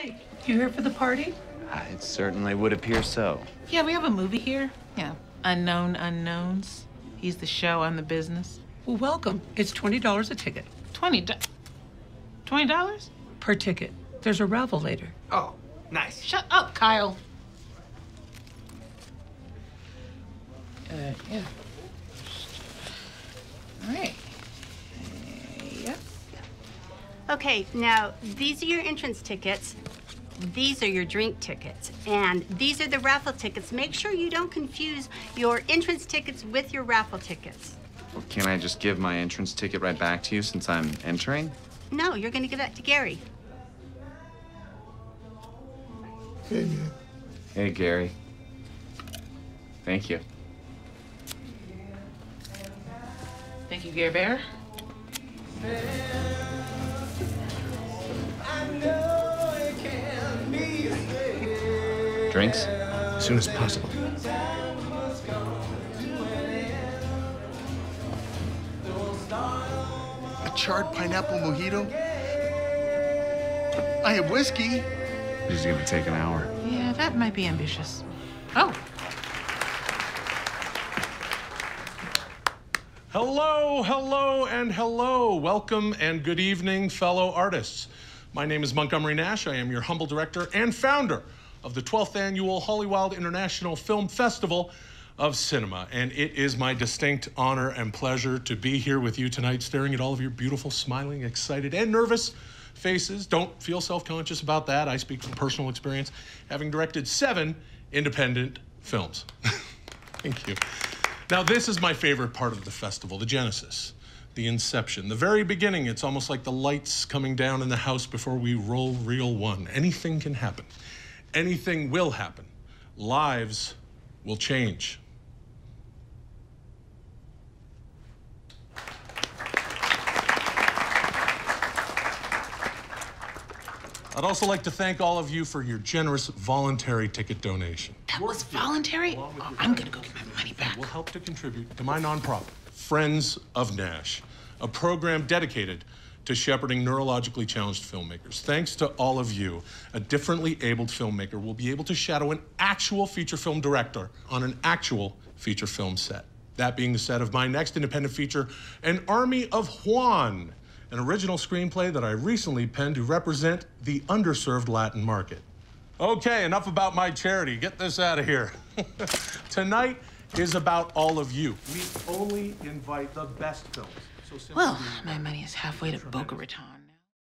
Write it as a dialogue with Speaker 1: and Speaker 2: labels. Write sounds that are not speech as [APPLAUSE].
Speaker 1: Hi, you here for the party?
Speaker 2: Uh, It certainly would appear so.
Speaker 3: Yeah, we have a movie here. Yeah. Unknown Unknowns. He's the show, I'm the business.
Speaker 1: Well, welcome. It's $20 a ticket.
Speaker 3: Twenty do- Twenty dollars?
Speaker 1: Per ticket. There's a raffle later.
Speaker 4: Oh, nice.
Speaker 3: Shut up, Kyle. Uh, yeah. All right.
Speaker 5: Okay, now these are your entrance tickets. These are your drink tickets. And these are the raffle tickets. Make sure you don't confuse your entrance tickets with your raffle tickets.
Speaker 2: Well, can I just give my entrance ticket right back to you since I'm entering?
Speaker 5: No, you're going to give that to Gary.
Speaker 6: Hey, man.
Speaker 2: Hey, Gary. Thank you.
Speaker 3: Thank you, Gary Bear.
Speaker 2: Drinks?
Speaker 6: As soon as possible. A charred pineapple mojito? I have whiskey.
Speaker 2: This is gonna take an hour.
Speaker 3: Yeah, that might be ambitious. Oh,
Speaker 7: Hello, hello, and hello. Welcome and good evening, fellow artists. My name is Montgomery Nash. I am your humble director and founder of the 12th annual Hollywild International Film Festival of Cinema. And it is my distinct honor and pleasure to be here with you tonight, staring at all of your beautiful, smiling, excited, and nervous faces. Don't feel self conscious about that. I speak from personal experience, having directed seven independent films. [LAUGHS] Thank you. Now, this is my favorite part of the festival the Genesis, the inception. The very beginning, it's almost like the lights coming down in the house before we roll reel one. Anything can happen, anything will happen. Lives will change. I'd also like to thank all of you for your generous voluntary ticket donation.
Speaker 3: that was voluntary? Oh, I'm gonna go get my money back.
Speaker 7: will help to contribute to my nonprofit, Friends of Nash, a program dedicated to shepherding neurologically challenged filmmakers. Thanks to all of you, a differently abled filmmaker will be able to shadow an actual feature film director on an actual feature film set. That being the set of my next independent feature, An Army of Juan, an original screenplay that I recently penned to represent the underserved Latin market. Okay, enough about my charity. Get this out of here. [LAUGHS] Tonight is about all of you. We only invite the best films. So
Speaker 3: Well, my money is halfway to Boca Raton.